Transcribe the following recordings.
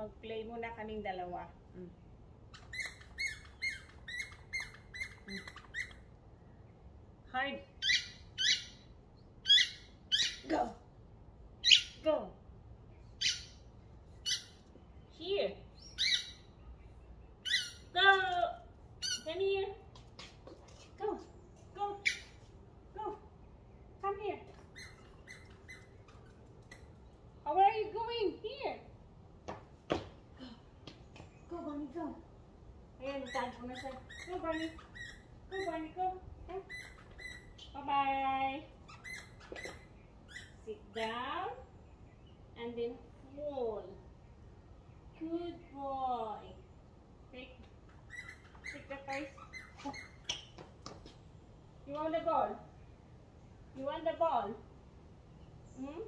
mag-play muna kaming dalawa. Mm. Go! Here! Go! Come here! Go! Go! Go! Come here! Oh, where are you going? Here. Go. Go, Barney, go. Ayan, tag ko na siya. Go, Barney. Go, Barney, go. Bye-bye. Sit down. And then fall. Good boy. Take, take the toys. You want the ball? You want the ball? Hmm?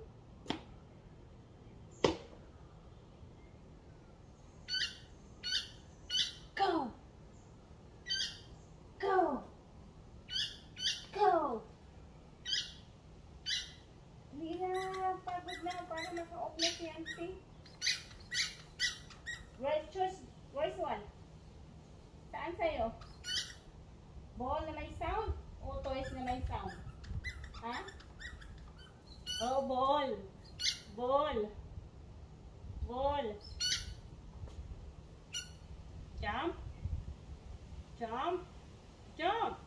Oh, ball. Ball. Ball. Jump. Jump. Jump.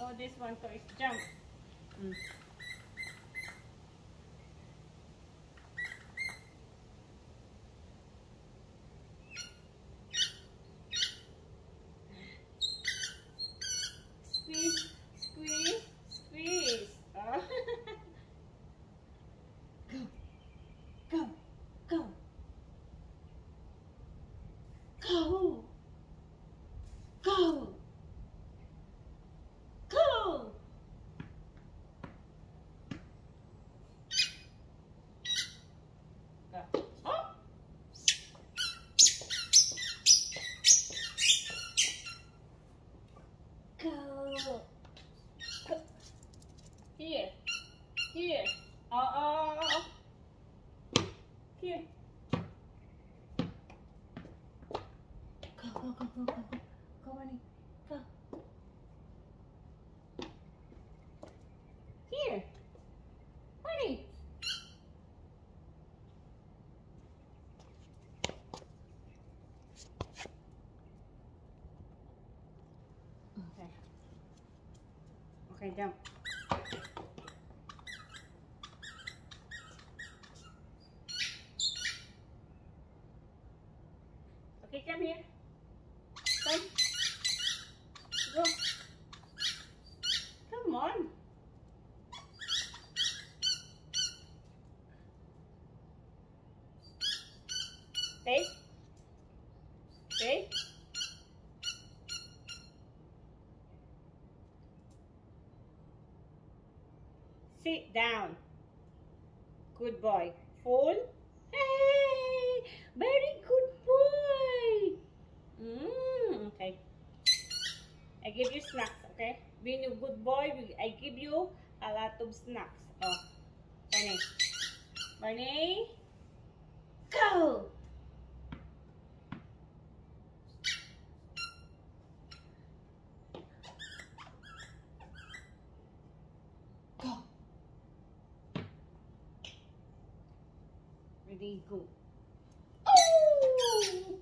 Oh, this one toy is jump. Mm. Squeeze, squeeze, squeeze. Oh. go, go, go. Go! Go! Go! Go. Oh! Go! Go. Here. Here. Oh, oh, oh, oh. Here. Go, go, go, go, go, go. Go, Go. Here. Bunny. Okay. Okay, jump. Okay, come here. Come. On. Sit down. Good boy. Full. Hey! Very good boy. Mm, okay. I give you snacks, okay? Being a good boy, I give you a lot of snacks. Oh, Barney. Barney, go! Go. Ready, go. Oh!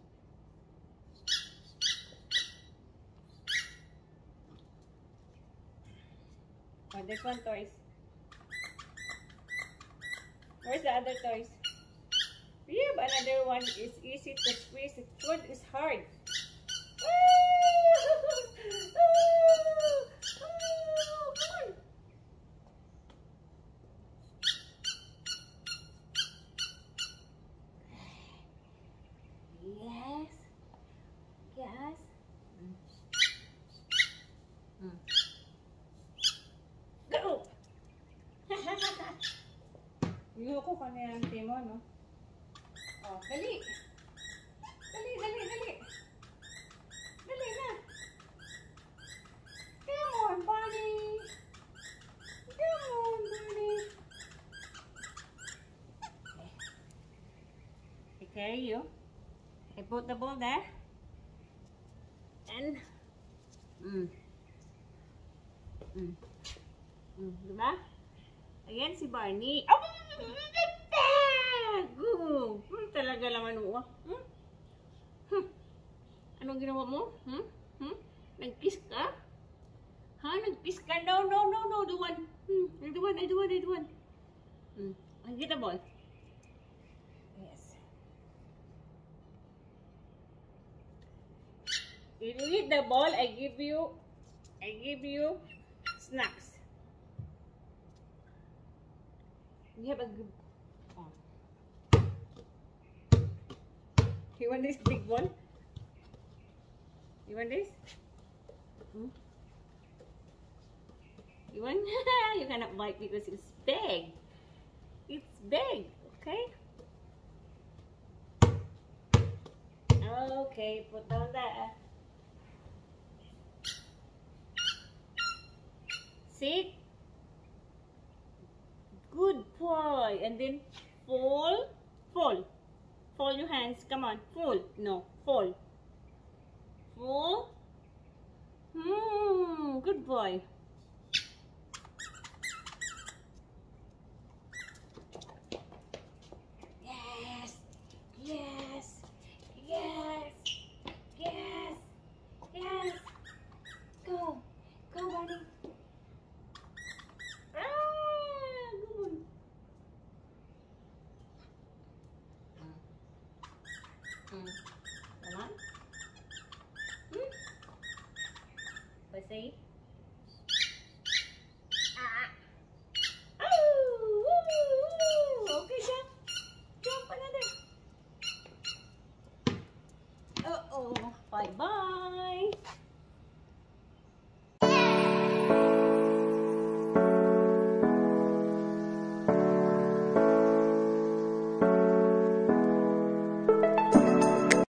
Oh, this one toys. Where's the other toys? Have another one. It's easy to squeeze. One is hard. Oh, come on. Yes. Yes. Mm. Ayoko ka na yung auntie mo, no? Oh, dali. Dali, dali, dali. Dali na. Come on, buddy. Come on, buddy. I carry you. I put the ball there. And, mm. Mm. Mm, diba? Ayan si Barney. Oh! Go! Hmm, talaga naman mo. Hmm? Hmm. Anong ginawa mo? Hmm? Hmm? Nag-kiss ka? Ha? Nag-kiss ka? No, no, no, no. The one. Hmm. The one, the one, the one. Hmm. Ang kita ball. Yes. You eat the ball, I give you, I give you snacks. You have a good. You want this big ball? You want this? Hmm? You want? you cannot bite because it's big. It's big, okay? Okay, put down that. Sit. And then fall, fall. Fold your hands. Come on. Fold. No. Fold. Fold. Hmm. Good boy. Yes. Yes. Yes. Yes. Yes. Go. Go, buddy. Ah, good. Hmm. Come on. Hmm. Let's see. Ah. Oh. Okay, jump. Jump another. Uh-oh. Bye-bye.